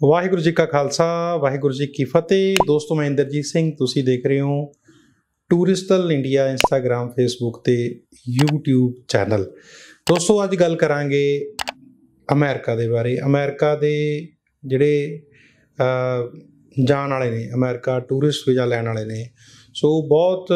ਵਾਹਿਗੁਰੂ ਜੀ ਕਾ ਖਾਲਸਾ, ਵਾਹਿਗੁਰੂ ਜੀ ਕੀ ਫਤਿਹ। ਦੋਸਤੋ, ਮੈਂ ਇੰਦਰਜੀਤ ਸਿੰਘ, ਤੁਸੀਂ ਦੇਖ ਰਹੇ ਹੋ ਟੂਰਿਸਟਲ ਇੰਡੀਆ ਇੰਸਟਾਗ੍ਰam ਫੇਸਬੁੱਕ ਤੇ YouTube ਚੈਨਲ। ਦੋਸਤੋ, ਅੱਜ ਗੱਲ ਕਰਾਂਗੇ ਅਮਰੀਕਾ ਦੇ ਬਾਰੇ। ਅਮਰੀਕਾ ਦੇ ਜਿਹੜੇ ਜਾਣ ਵਾਲੇ ਨੇ ਅਮਰੀਕਾ ਟੂਰਿਸਟ ਵੀਜ਼ਾ ਲੈਣ ਵਾਲੇ ਨੇ, ਸੋ ਬਹੁਤ,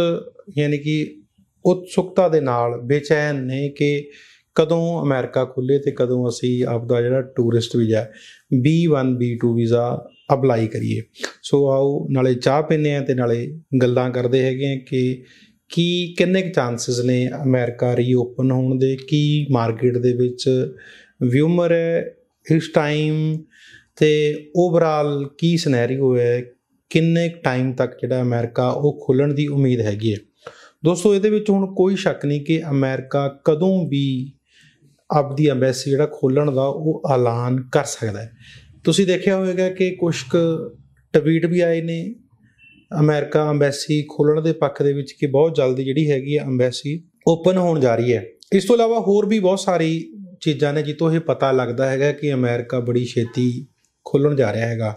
ਯਾਨੀ ਕਿ ਉਤਸੁਕਤਾ ਦੇ ਨਾਲ, ਬੇਚੈਨ ਨੇ ਕਿ ਕਦੋਂ ਅਮਰੀਕਾ ਖੁੱਲੇ ਤੇ ਕਦੋਂ ਅਸੀਂ ਆਪਦਾ ਜਿਹੜਾ tourist visa B1 B2 visa apply ਕਰੀਏ। ਸੋ ਆਓ ਨਾਲੇ ਚਾਹ ਪੀਂਦੇ ਆ ਤੇ ਨਾਲੇ ਗੱਲਾਂ ਕਰਦੇ ਹੈਗੇ ਆ ਕਿ ਕੀ, ਕਿੰਨੇ ਕੁ ਚਾਂਸਸ ਨੇ ਅਮਰੀਕਾ ਰੀਓਪਨ ਹੋਣ ਦੇ? ਕੀ ਮਾਰਕੀਟ ਦੇ ਵਿੱਚ ਵਿਊਮਰ ਹੈ ਇਸ ਟਾਈਮ ਤੇ ਓਵਰਆਲ ਕੀ ਸਿਨੈਰੀਓ ਹੈ? ਕਿੰਨੇ ਟਾਈਮ ਤੱਕ ਜਿਹੜਾ ਅਮਰੀਕਾ ਉਹ ਖੁੱਲਣ ਦੀ ਉਮੀਦ ਹੈਗੀ ਹੈ? ਦੋਸਤੋ, ਇਹਦੇ ਵਿੱਚ ਹੁਣ ਕੋਈ ਸ਼ੱਕ ਨਹੀਂ ਕਿ ਅਮਰੀਕਾ ਕਦੋਂ ਵੀ ਆਪਦੀ ਐਮਬੈਸੀ ਜਿਹੜਾ ਖੋਲਣ ਦਾ ਉਹ ਐਲਾਨ ਕਰ ਸਕਦਾ ਹੈ। ਤੁਸੀਂ ਦੇਖਿਆ ਹੋਵੇਗਾ ਕਿ ਕੁਝ ਕੁ ਟਵੀਟ ਵੀ ਆਏ ਨੇ ਅਮਰੀਕਾ ਐਮਬੈਸੀ ਖੋਲਣ ਦੇ ਪੱਖ ਦੇ ਵਿੱਚ ਕਿ ਬਹੁਤ ਜਲਦੀ ਜਿਹੜੀ ਹੈਗੀ ਹੈ ਐਮਬੈਸੀ ਓਪਨ ਹੋਣ ਜਾ ਰਹੀ ਹੈ। ਇਸ ਤੋਂ ਇਲਾਵਾ ਹੋਰ ਵੀ ਬਹੁਤ ਸਾਰੀ ਚੀਜ਼ਾਂ ਨੇ ਜਿੱਤੋਂ ਇਹ ਪਤਾ ਲੱਗਦਾ ਹੈਗਾ ਕਿ ਅਮਰੀਕਾ ਬੜੀ ਛੇਤੀ ਖੁੱਲਣ ਜਾ ਰਿਹਾ ਹੈਗਾ।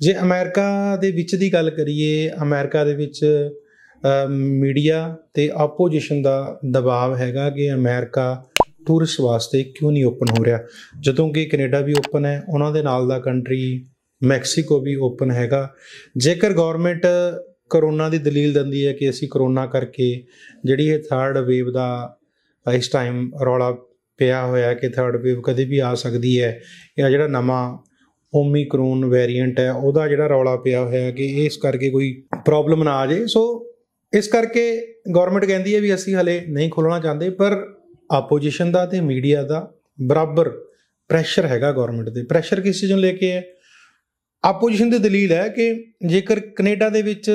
ਜੇ ਅਮਰੀਕਾ ਦੇ ਵਿੱਚ ਦੀ ਗੱਲ ਕਰੀਏ, ਅਮਰੀਕਾ ਦੇ ਵਿੱਚ ਮੀਡੀਆ ਤੇ ਆਪੋਜੀਸ਼ਨ ਦਾ ਦਬਾਅ ਹੈਗਾ ਕਿ ਅਮਰੀਕਾ ਟੂਰਿਸਟ ਵਾਸਤੇ ਕਿਉਂ ਨਹੀਂ ਓਪਨ ਹੋ ਰਿਹਾ? ਜਦੋਂ ਕਿ ਕੈਨੇਡਾ ਵੀ ਓਪਨ ਹੈ, ਉਹਨਾਂ ਦੇ ਨਾਲ ਦਾ ਕੰਟਰੀ ਮੈਕਸੀਕੋ ਵੀ ਓਪਨ ਹੈਗਾ। ਜੇਕਰ ਗਵਰਨਮੈਂਟ ਕਰੋਨਾ ਦੀ ਦਲੀਲ ਦਿੰਦੀ ਹੈ ਕਿ ਅਸੀਂ ਕਰੋਨਾ ਕਰਕੇ ਜਿਹੜੀ ਇਹ ਥਰਡ ਵੇਵ ਦਾ ਇਸ ਟਾਈਮ ਰੌਲਾ ਪਿਆ ਹੋਇਆ ਕਿ ਥਰਡ ਵੇਵ ਕਦੇ ਵੀ ਆ ਸਕਦੀ ਹੈ, ਜਾਂ ਜਿਹੜਾ ਨਵਾਂ ਓਮਿਕਰੋਨ ਵੇਰੀਐਂਟ ਹੈ, ਉਹਦਾ ਜਿਹੜਾ ਰੌਲਾ ਪਿਆ ਹੋਇਆ ਕਿ ਇਸ ਕਰਕੇ ਕੋਈ ਪ੍ਰੋਬਲਮ ਨਾ ਆ ਜੇ ਸੋ ਇਸ ਕਰਕੇ ਗਵਰਨਮੈਂਟ ਕਹਿੰਦੀ ਹੈ ਵੀ ਅਸੀਂ ਹਲੇ ਨਹੀਂ ਖੋਲਣਾ ਚਾਹੁੰਦੇ, ਪਰ ਆਪੋਜੀਸ਼ਨ ਦਾ ਤੇ ਮੀਡੀਆ ਦਾ ਬਰਾਬਰ ਪ੍ਰੈਸ਼ਰ ਹੈਗਾ ਗਵਰਨਮੈਂਟ ਦੇ ਪ੍ਰੈਸ਼ਰ ਕਿਸ ਚੀਜ਼ ਨੂੰ ਲੈ ਕੇ ਹੈ? ਆਪੋਜੀਸ਼ਨ ਦੀ ਦਲੀਲ ਹੈ ਕਿ ਜੇਕਰ ਕੈਨੇਡਾ ਦੇ ਵਿੱਚ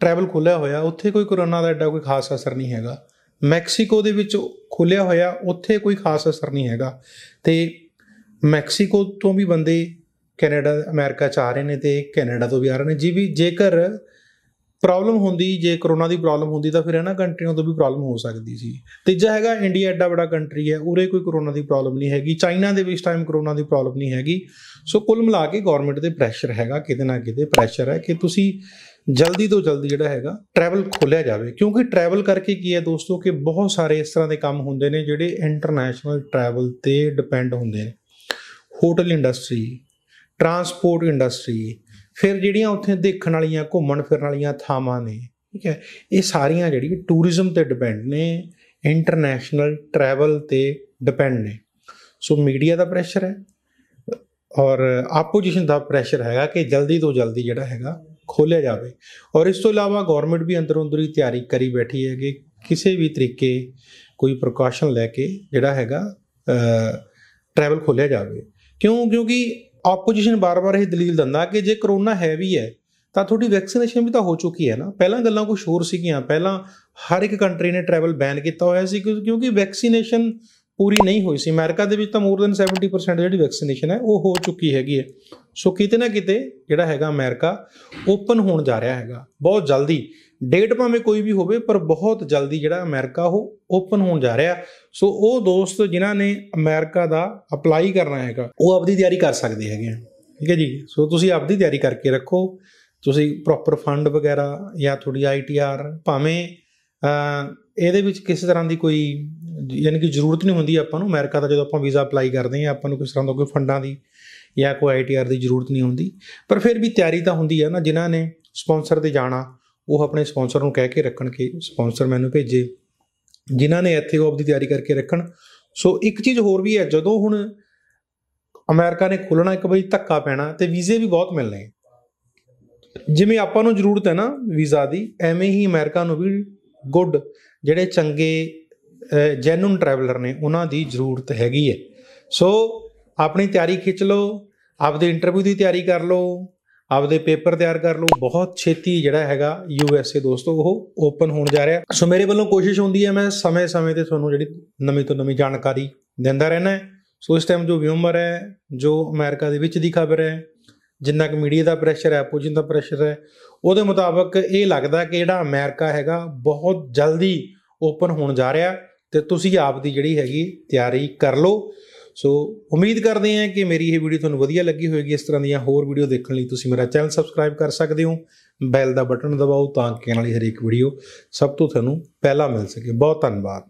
ਟਰੈਵਲ ਖੁੱਲਿਆ ਹੋਇਆ, ਉੱਥੇ ਕੋਈ ਕਰੋਨਾ ਦਾ ਐਡਾ ਕੋਈ ਖਾਸ ਅਸਰ ਨਹੀਂ ਹੈਗਾ। ਮੈਕਸੀਕੋ ਦੇ ਵਿੱਚ ਖੁੱਲਿਆ ਹੋਇਆ, ਉੱਥੇ ਕੋਈ ਖਾਸ ਅਸਰ ਨਹੀਂ ਹੈਗਾ। ਤੇ ਮੈਕਸੀਕੋ ਤੋਂ ਵੀ ਬੰਦੇ ਕੈਨੇਡਾ, ਅਮਰੀਕਾ ਚ ਆ ਰਹੇ ਨੇ ਤੇ ਕੈਨੇਡਾ ਤੋਂ ਵੀ ਆ ਰਹੇ ਨੇ। ਜੀ ਵੀ ਜੇਕਰ ਪ੍ਰੋਬਲਮ ਹੁੰਦੀ, ਜੇ ਕਰੋਨਾ ਦੀ ਪ੍ਰੋਬਲਮ ਹੁੰਦੀ ਤਾਂ ਫਿਰ ਇਹਨਾਂ ਕੰਟਰੀਆਂ ਤੋਂ ਵੀ ਪ੍ਰੋਬਲਮ ਹੋ ਸਕਦੀ ਸੀ। ਤੀਜਾ ਹੈਗਾ ਇੰਡੀਆ ਐਡਾ ਵੱਡਾ ਕੰਟਰੀ ਹੈ, ਉਰੇ ਕੋਈ ਕਰੋਨਾ ਦੀ ਪ੍ਰੋਬਲਮ ਨਹੀਂ ਹੈਗੀ। ਚਾਈਨਾ ਦੇ ਵਿੱਚ ਟਾਈਮ ਕਰੋਨਾ ਦੀ ਪ੍ਰੋਬਲਮ ਨਹੀਂ ਹੈਗੀ। ਸੋ ਕੁੱਲ ਮਿਲਾ ਕੇ ਗਵਰਨਮੈਂਟ ਦੇ ਪ੍ਰੈਸ਼ਰ ਹੈਗਾ, ਕਿਤੇ ਨਾ ਕਿਤੇ ਪ੍ਰੈਸ਼ਰ ਹੈ ਕਿ ਤੁਸੀਂ ਜਲਦੀ ਤੋਂ ਜਲਦੀ ਜਿਹੜਾ ਹੈਗਾ ਟਰੈਵਲ ਖੋਲਿਆ ਜਾਵੇ। ਕਿਉਂਕਿ ਟਰੈਵਲ ਕਰਕੇ ਕੀ ਹੈ ਦੋਸਤੋ ਕਿ ਬਹੁਤ ਸਾਰੇ ਇਸ ਤਰ੍ਹਾਂ ਦੇ ਕੰਮ ਹੁੰਦੇ ਨੇ ਜਿਹੜੇ ਇੰਟਰਨੈਸ਼ਨਲ ਟਰੈਵਲ ਤੇ ਡਿਪੈਂਡ ਹੁੰਦੇ ਨੇ। ਹੋਟਲ ਇੰਡਸਟਰੀ ਟਰਾਂਸਪੋਰਟ ਇੰਡਸਟਰੀ ਫਿਰ ਜਿਹੜੀਆਂ ਉੱਥੇ ਦੇਖਣ ਵਾਲੀਆਂ, ਘੁੰਮਣ ਫਿਰਨ ਵਾਲੀਆਂ ਥਾਵਾਂ ਨੇ, ਠੀਕ ਹੈ, ਇਹ ਸਾਰੀਆਂ ਜਿਹੜੀ ਟੂਰਿਜ਼ਮ ਤੇ ਡਿਪੈਂਡ ਨੇ ਇੰਟਰਨੈਸ਼ਨਲ ਟਰੈਵਲ ਤੇ ਡਿਪੈਂਡ ਨੇ। ਸੋ ਮੀਡੀਆ ਦਾ ਪ੍ਰੈਸ਼ਰ ਹੈ ਔਰ ਆਪੋਜੀਸ਼ਨ ਦਾ ਪ੍ਰੈਸ਼ਰ ਹੈਗਾ ਕਿ ਜਲਦੀ ਤੋਂ ਜਲਦੀ ਜਿਹੜਾ ਹੈਗਾ ਖੋਲਿਆ ਜਾਵੇ। ਔਰ ਇਸ ਤੋਂ ਇਲਾਵਾ ਗਵਰਨਮੈਂਟ ਵੀ ਅੰਦਰੋਂ ਅੰਦਰ ਹੀ ਤਿਆਰੀ ਕਰੀ ਬੈਠੀ ਹੈ ਕਿ ਕਿਸੇ ਵੀ ਤਰੀਕੇ ਕੋਈ ਪ੍ਰੀਕਾਸ਼ਨ ਲੈ ਕੇ ਜਿਹੜਾ ਹੈਗਾ ਟਰੈਵਲ ਖੋਲਿਆ ਜਾਵੇ। ਕਿਉਂ? ਕਿਉਂਕਿ ਆਪੋਜੀਸ਼ਨ ਬਾਰ-ਬਾਰ ਇਹ ਦਲੀਲ ਦਿੰਦਾ ਕਿ ਜੇ ਕਰੋਨਾ ਹੈ ਵੀ ਹੈ, ਤਾਂ ਤੁਹਾਡੀ ਵੈਕਸੀਨੇਸ਼ਨ ਵੀ ਤਾਂ ਹੋ ਚੁੱਕੀ ਹੈ ਨਾ। ਪਹਿਲਾਂ ਗੱਲਾਂ ਕੁਝ ਹੋਰ ਸੀਗੀਆਂ। ਪਹਿਲਾਂ ਹਰ ਇੱਕ ਕੰਟਰੀ ਨੇ ਟਰੈਵਲ ਬੈਨ ਕੀਤਾ ਹੋਇਆ ਸੀ ਕਿਉਂਕਿ ਵੈਕਸੀਨੇਸ਼ਨ ਪੂਰੀ ਨਹੀਂ ਹੋਈ ਸੀ। ਅਮਰੀਕਾ ਦੇ ਵਿੱਚ ਤਾਂ ਮੋਰ ਦੈਨ 70% ਜਿਹੜੀ ਵੈਕਸੀਨੇਸ਼ਨ ਹੈ, ਉਹ ਹੋ ਚੁੱਕੀ ਹੈਗੀ ਹੈ। ਸੋ ਕਿਤੇ ਨਾ ਕਿਤੇ ਜਿਹੜਾ ਹੈਗਾ ਅਮਰੀਕਾ ਓਪਨ ਹੋਣ ਜਾ ਰਿਹਾ ਹੈਗਾ। ਬਹੁਤ ਜਲਦੀ। ਡੇਟ ਭਾਵੇਂ ਕੋਈ ਵੀ ਹੋਵੇ, ਪਰ ਬਹੁਤ ਜਲਦੀ ਜਿਹੜਾ ਅਮਰੀਕਾ, ਉਹ ਓਪਨ ਹੋਣ ਜਾ ਰਿਹਾ। ਸੋ ਉਹ ਦੋਸਤ ਜਿਨ੍ਹਾਂ ਨੇ ਅਮਰੀਕਾ ਦਾ ਅਪਲਾਈ ਕਰਨਾ ਹੈਗਾ, ਉਹ ਆਪਦੀ ਤਿਆਰੀ ਕਰ ਸਕਦੇ ਹੈਗੇ ਆ। ਠੀਕ ਹੈ ਜੀ? ਸੋ ਤੁਸੀਂ ਆਪਦੀ ਤਿਆਰੀ ਕਰਕੇ ਰੱਖੋ। ਤੁਸੀਂ ਪ੍ਰੋਪਰ ਫੰਡ ਵਗੈਰਾ ਜਾਂ ਤੁਹਾਡੀ ਆਈਟੀਆਰ ਭਾਵੇਂ ਇਹਦੇ ਵਿੱਚ ਕਿਸੇ ਤਰ੍ਹਾਂ ਦੀ ਕੋਈ, ਯਾਨੀ ਕਿ ਜ਼ਰੂਰਤ ਨਹੀਂ ਹੁੰਦੀ ਆਪਾਂ ਨੂੰ ਅਮਰੀਕਾ ਦਾ ਜਦੋਂ ਆਪਾਂ ਵੀਜ਼ਾ ਅਪਲਾਈ ਕਰਦੇ ਹਾਂ ਆਪਾਂ ਨੂੰ ਕਿਸੇ ਤਰ੍ਹਾਂ ਦਾ ਕੋਈ ਫੰਡਾਂ ਦੀ ਜਾਂ ਕੋਈ ਆਈਟੀਆਰ ਦੀ ਜ਼ਰੂਰਤ ਨਹੀਂ ਹੁੰਦੀ। ਪਰ ਫਿਰ ਵੀ ਤਿਆਰੀ ਤਾਂ ਹੁੰਦੀ ਹੈ ਨਾ, ਜਿਨ੍ਹਾਂ ਨੇ ਸਪਾਂਸਰ ਤੇ ਜਾਣਾ, ਉਹ ਆਪਣੇ ਸਪਾਂਸਰ ਨੂੰ ਕਹਿ ਕੇ ਰੱਖਣ ਕਿ ਸਪਾਂਸਰ ਮੈਨੂੰ ਭੇਜੇ। ਜਿਨ੍ਹਾਂ ਨੇ ਇੱਥੇ ਉਹ ਦੀ ਤਿਆਰੀ ਕਰਕੇ ਰੱਖਣ। ਸੋ ਇੱਕ ਚੀਜ਼ ਹੋਰ ਵੀ ਹੈ, ਜਦੋਂ ਹੁਣ ਅਮਰੀਕਾ ਨੇ ਖੁੱਲਣਾ ਇੱਕ ਵਾਰੀ ਧੱਕਾ ਪੈਣਾ, ਤੇ ਵੀਜ਼ੇ ਵੀ ਬਹੁਤ ਮਿਲਣੇ ਜਿਵੇਂ ਆਪਾਂ ਨੂੰ ਜ਼ਰੂਰਤ ਹੈ ਨਾ ਵੀਜ਼ਾ ਦੀ, ਐਵੇਂ ਹੀ ਅਮਰੀਕਾ ਨੂੰ ਵੀ ਗੁੱਡ। ਜਿਹੜੇ ਚੰਗੇ ਜੈਨੂਨ ਟਰੈਵਲਰ ਨੇ, ਉਹਨਾਂ ਦੀ ਜ਼ਰੂਰਤ ਹੈਗੀ ਹੈ। ਸੋ ਆਪਣੀ ਤਿਆਰੀ ਖਿੱਚ ਲਓ, ਆਪਦੇ ਇੰਟਰਵਿਊ ਦੀ ਤਿਆਰੀ ਕਰ ਲਓ, ਆਪਦੇ ਪੇਪਰ ਤਿਆਰ ਕਰ ਲਓ। ਬਹੁਤ ਛੇਤੀ ਜਿਹੜਾ ਹੈਗਾ ਯੂ ਐਸ ਏ ਦੋਸਤੋ, ਉਹ ਓਪਨ ਹੋਣ ਜਾ ਰਿਹਾ। ਸੋ ਮੇਰੇ ਵੱਲੋਂ ਕੋਸ਼ਿਸ਼ ਹੁੰਦੀ ਹੈ, ਮੈਂ ਸਮੇਂ-ਸਮੇਂ ਤੇ ਤੁਹਾਨੂੰ ਜਿਹੜੀ ਨਵੀਂ ਤੋਂ ਨਵੀਂ ਜਾਣਕਾਰੀ ਦਿੰਦਾ ਰਹਿਣਾ ਸੋ ਇਸ ਟਾਈਮ ਜੋ ਵਿਊਮਰ ਹੈ, ਜੋ ਅਮਰੀਕਾ ਦੇ ਵਿੱਚ ਦੀ ਖਬਰ ਹੈ ਜਿੰਨਾ ਕੁ ਮੀਡੀਆ ਦਾ ਪ੍ਰੈਸ਼ਰ ਹੈ ਪੁਜਨ ਦਾ ਪ੍ਰੈਸ਼ਰ ਹੈ, ਉਹਦੇ ਮੁਤਾਬਕ ਇਹ ਲੱਗਦਾ ਕਿ ਜਿਹੜਾ ਅਮਰੀਕਾ ਹੈਗਾ, ਬਹੁਤ ਜਲਦੀ ਓਪਨ ਹੋਣ ਜਾ ਰਿਹਾ ਤੇ ਤੁਸੀਂ ਆਪ ਦੀ ਜਿਹੜੀ ਹੈਗੀ ਤਿਆਰੀ ਕਰ ਲਓ। ਸੋ ਉਮੀਦ ਕਰਦੇ ਹਾਂ ਕਿ ਮੇਰੀ ਇਹ ਵੀਡੀਓ ਤੁਹਾਨੂੰ ਵਧੀਆ ਲੱਗੀ ਹੋਵੇਗੀ। ਇਸ ਤਰ੍ਹਾਂ ਦੀਆਂ ਹੋਰ ਵੀਡੀਓ ਦੇਖਣ ਲਈ ਤੁਸੀਂ ਮੇਰਾ ਚੈਨਲ ਸਬਸਕ੍ਰਾਈਬ ਕਰ ਸਕਦੇ ਹੋ। ਬੈਲ ਦਾ ਬਟਨ ਦਬਾਓ ਤਾਂ ਕਿ ਆਉਣ ਹਰੇਕ ਵੀਡੀਓ ਸਭ ਤੋਂ ਤੁਹਾਨੂੰ ਪਹਿਲਾਂ ਮਿਲ ਸਕੇ। ਬਹੁਤ ਧੰਨਵਾਦ।